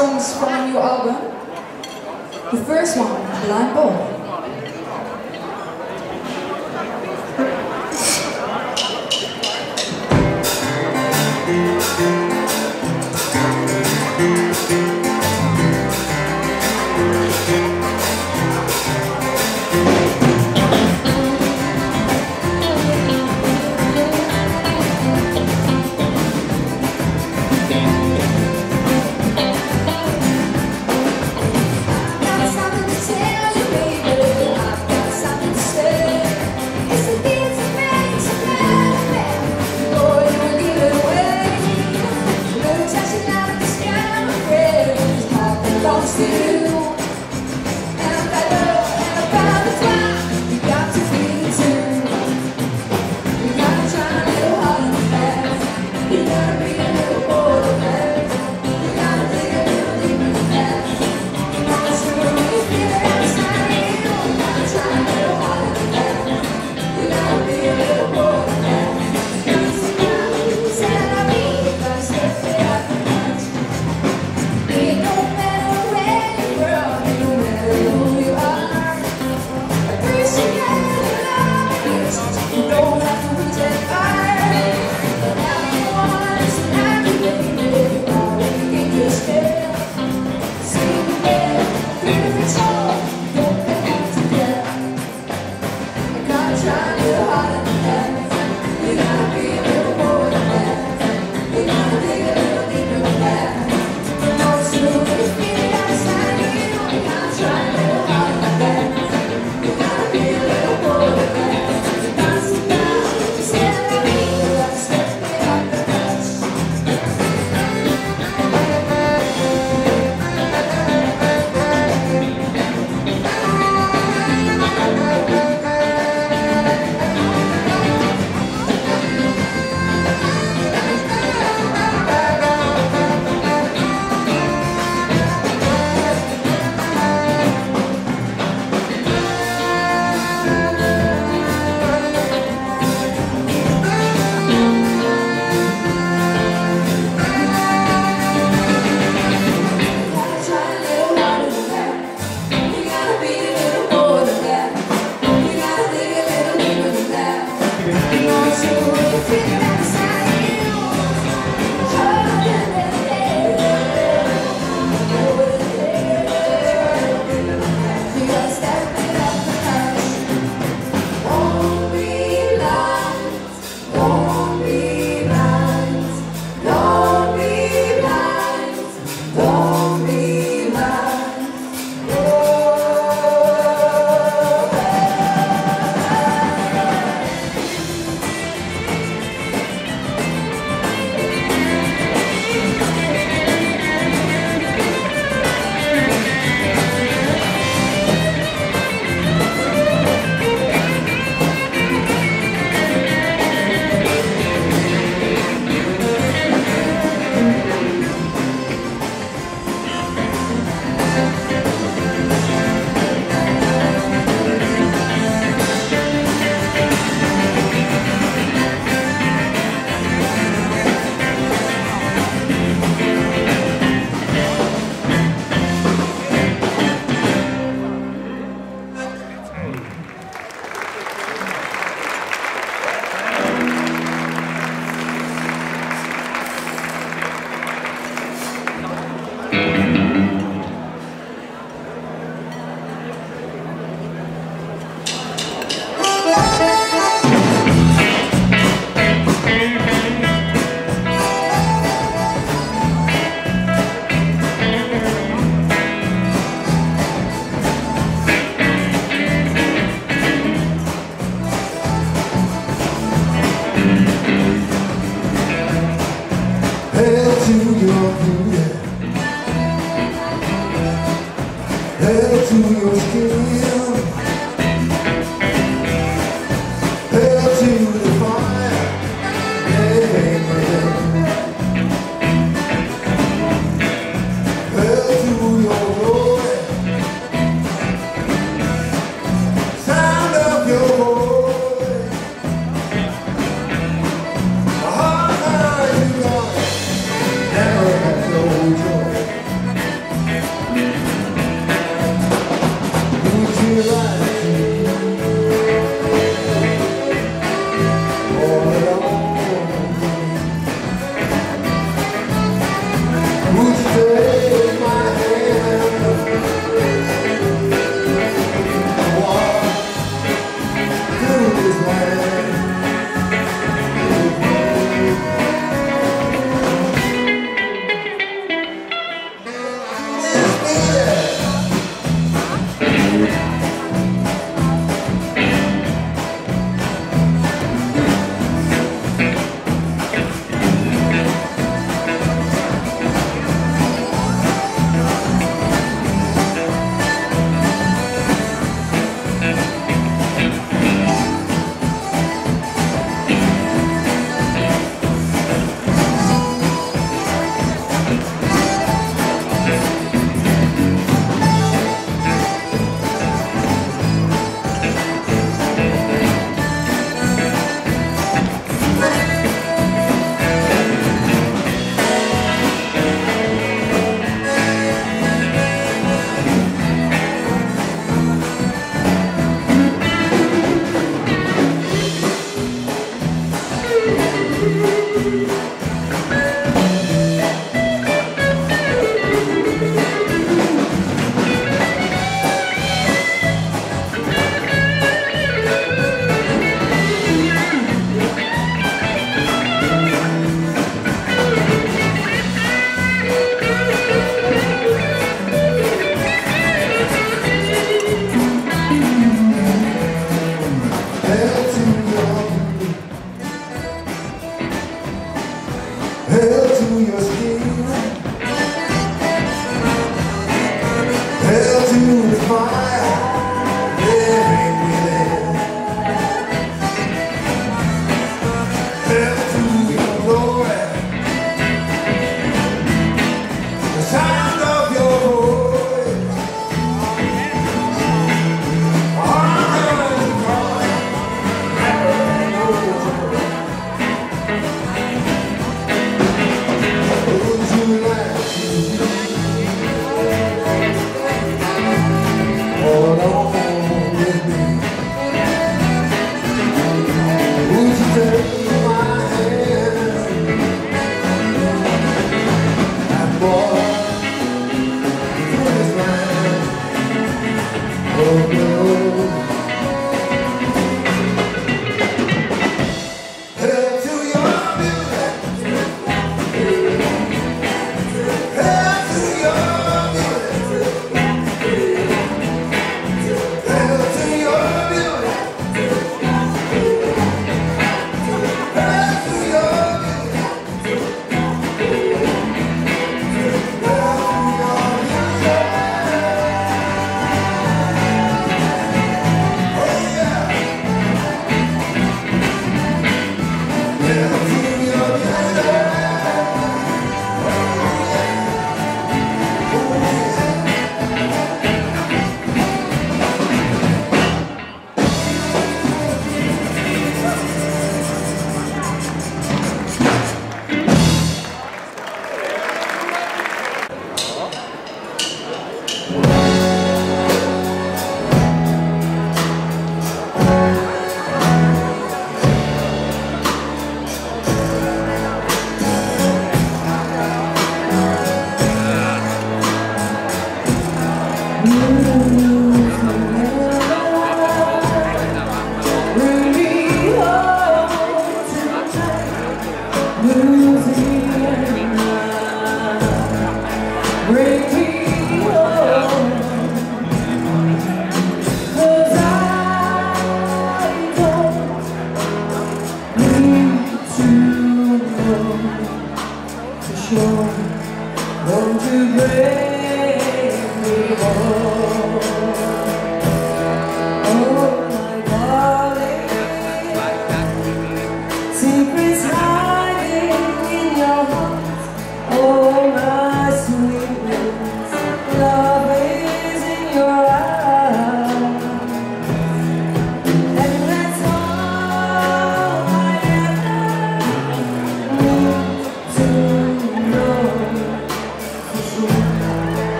songs from a new album. The first one, Blind Boy.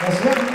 That's right,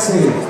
Fünfunddreißig.